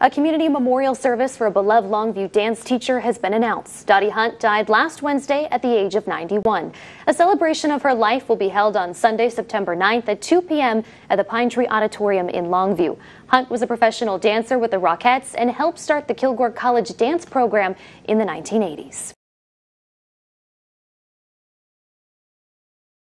A community memorial service for a beloved Longview dance teacher has been announced. Dottie Hunt died last Wednesday at the age of 91. A celebration of her life will be held on Sunday, September 9th at 2 p.m. at the Pine Tree Auditorium in Longview. Hunt was a professional dancer with the Rockettes and helped start the Kilgore College dance program in the 1980s.